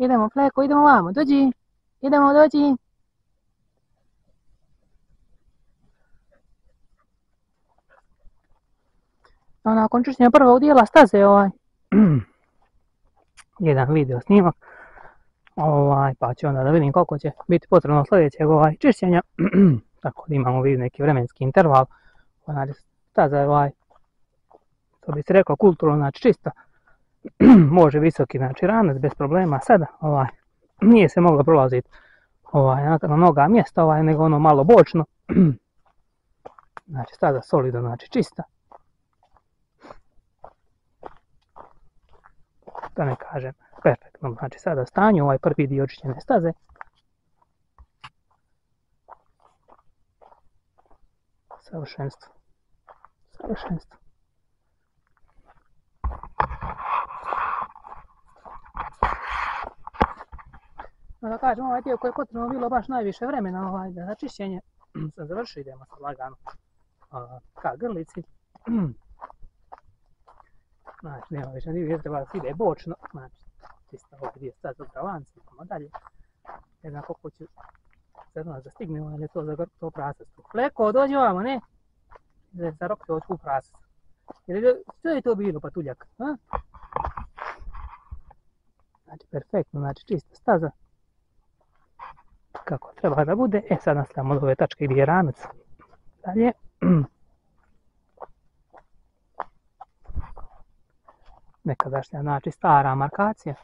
Idemo, Fleko, idemo vamo, dođi. Idemo, dođi. Nakon čišćenja prvog dijela staze ovaj. Jedan video snimak. Ovaj, pa ću onda da vidim koliko će biti potrebno sljedećeg ovaj čišćenja. Tako da imamo vidim neki vremenski interval. Znači, staza ovaj, to bi se rekao kulturno, znači čista. Može visoki, znači ranac bez problema. Sada, ovaj, nije se moglo prolaziti ovaj, na, mnoga mjesta, ovaj, nego ono malo bočno. znači, staza solidno, znači čista. Da ne kažem, perfektno. Znači, sada stanju, ovaj prvi dio očišćene staze. Savršenstvo. Savršenstvo. No da kažem, ovaj dio koji je potrebno bilo baš najviše vremena ovaj, za čišćenje, sam završio, idemo sad lagano a, ka grlici. Znači, nema više dio, treba da se ide bočno, znači, čisto ovaj dio sad za travanci, idemo dalje. Ne znam koliko ću sad nas da stigne, ali je to za to prasasto. Fleko, dođi ovamo, ne? Za, za rok to u prasasto. Jer što je to bilo, patuljak? A? Znači, perfektno, znači čista staza kako treba da bude. E sad nastavljamo od ove tačke gdje je ranac. Dalje. Nekadašnja, znači stara markacija.